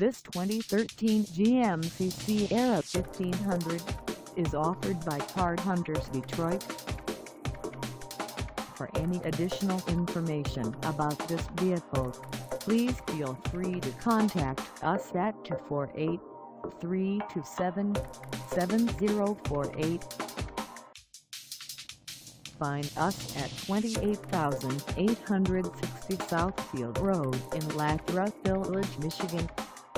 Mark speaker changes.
Speaker 1: This 2013 GMC Sierra 1500 is offered by Car Hunterz Detroit. For any additional information about this vehicle, please feel free to contact us at 248-327-7048. Find us at 28860 Southfield Road in Lathrup Village, Michigan